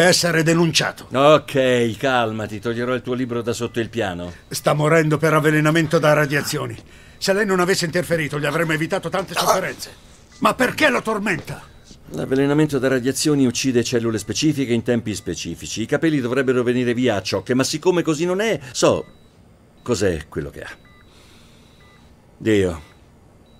essere denunciato. Ok, calmati, toglierò il tuo libro da sotto il piano. Sta morendo per avvelenamento da radiazioni. Se lei non avesse interferito, gli avremmo evitato tante sofferenze. Ma perché lo tormenta? L'avvelenamento da radiazioni uccide cellule specifiche in tempi specifici. I capelli dovrebbero venire via a ciocche, ma siccome così non è, so cos'è quello che ha. Dio,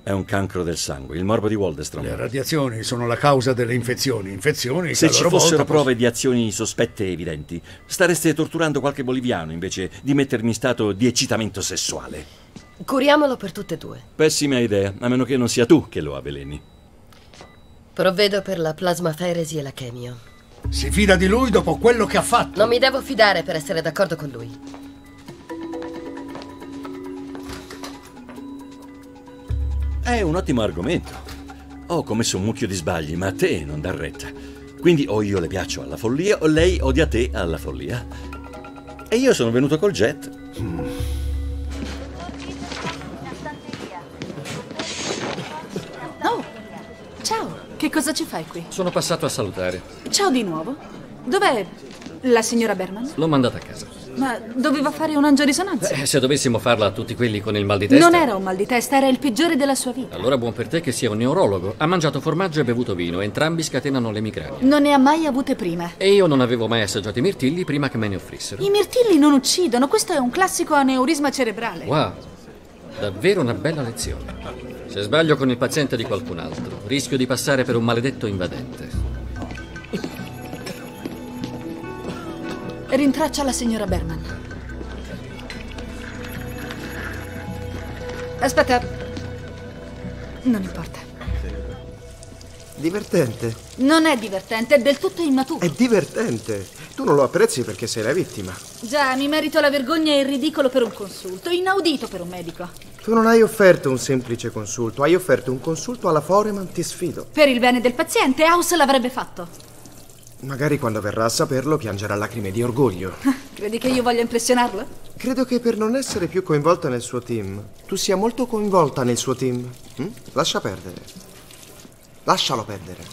è un cancro del sangue, il morbo di Waldestrom. Le radiazioni sono la causa delle infezioni. Infezioni Se ci fossero volta prove di azioni sospette e evidenti, stareste torturando qualche boliviano invece di mettermi in stato di eccitamento sessuale. Curiamolo per tutte e due. Pessima idea, a meno che non sia tu che lo avveleni. Provvedo per la plasmaferesi e la chemio. Si fida di lui dopo quello che ha fatto. Non mi devo fidare per essere d'accordo con lui. È un ottimo argomento. Ho commesso un mucchio di sbagli, ma a te non dar retta. Quindi o io le piaccio alla follia o lei odia te alla follia. E io sono venuto col jet. Oh, ciao, che cosa ci fai qui? Sono passato a salutare. Ciao di nuovo. Dov'è la signora Berman? L'ho mandata a casa. Ma doveva fare un'angiorisonanza. Eh, se dovessimo farla a tutti quelli con il mal di testa. Non era un mal di testa, era il peggiore della sua vita. Allora buon per te che sia un neurologo. Ha mangiato formaggio e bevuto vino. Entrambi scatenano l'emicrania. Non ne ha mai avute prima. E io non avevo mai assaggiato i mirtilli prima che me ne offrissero. I mirtilli non uccidono, questo è un classico aneurisma cerebrale. Wow, davvero una bella lezione. Se sbaglio con il paziente di qualcun altro, rischio di passare per un maledetto invadente. Rintraccia la signora Berman. Aspetta. Non importa. Divertente. Non è divertente, è del tutto immaturo. È divertente. Tu non lo apprezzi perché sei la vittima. Già, mi merito la vergogna e il ridicolo per un consulto, inaudito per un medico. Tu non hai offerto un semplice consulto, hai offerto un consulto alla Foreman, ti sfido. Per il bene del paziente, House l'avrebbe fatto. Magari quando verrà a saperlo piangerà lacrime di orgoglio. Credi che io voglia impressionarlo? Credo che per non essere più coinvolta nel suo team, tu sia molto coinvolta nel suo team. hm? Lascia perdere. Lascialo perdere.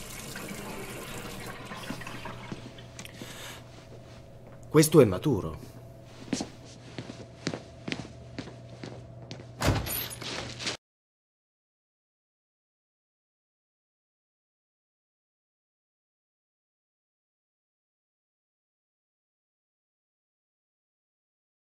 Questo è maturo.